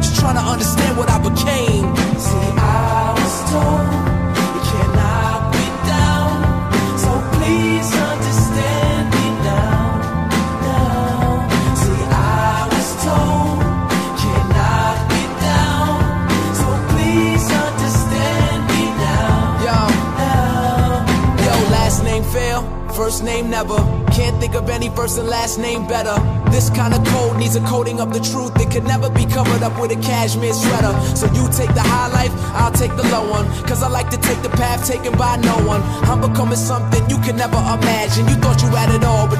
Just trying to understand what I became. Fail, first name never. Can't think of any first and last name better. This kind of code needs a coating of the truth. It could never be covered up with a cashmere sweater. So you take the high life, I'll take the low one. Cause I like to take the path taken by no one. I'm becoming something you can never imagine. You thought you had it all, but